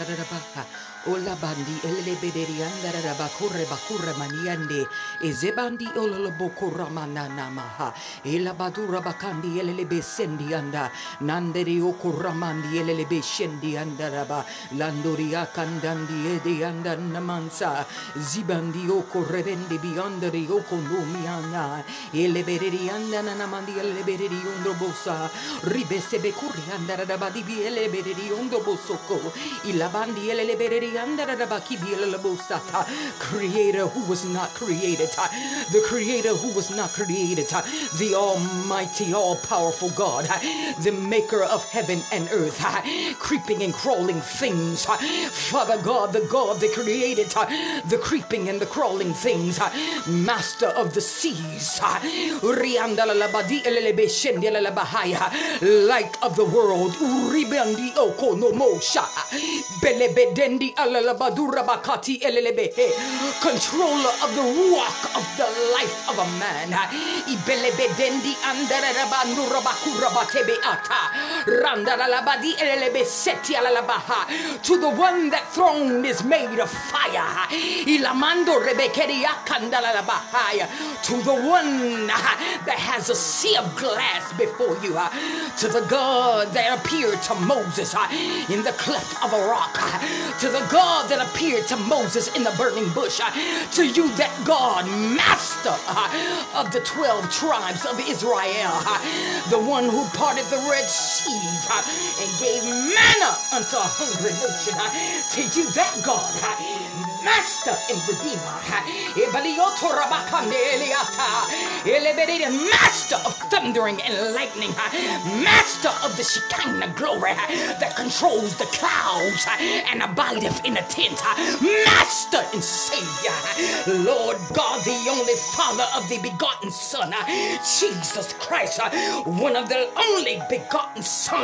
carrera baja. Elele bederi andara bakure maniande ezebandi ololo bokura manana maha. Ela badura bakandi elele besendi anda. Nanderi okura mandi elele beshendi andara ba landoria kandandi ede anda namansa zibandi okure bendi biandari okonomi anda ele bederi anda namandi elele bederi ondo bosa. Ribese bekuri andara badi bi ele bederi ondo bosoko. Ilabandi elele bederi Creator who was not created, the Creator who was not created, the Almighty, all powerful God, the Maker of heaven and earth, creeping and crawling things, Father God, the God that created. The creeping and the crawling things, Master of the seas, light of the world, Belebedendi alalabadura bakati elelebehe. Controller of the walk of the life of a man. To the one that throne is made of fire. To the one that has a sea of glass before you. To the God that appeared to Moses in the cleft of a rock. To the God that appeared to Moses in the burning bush. To you, that God, master Uh, of the 12 tribes of Israel, uh, the one who parted the Red Sea uh, and gave manna unto a hungry nation. To you, that God, master and redeemer. Master of thundering and lightning. Master of the Shekinah glory that controls the clouds and abideth in the tent. Master and Savior. Lord God, the only Father of the begotten Son. Uh, Jesus Christ, uh, one of the only begotten sons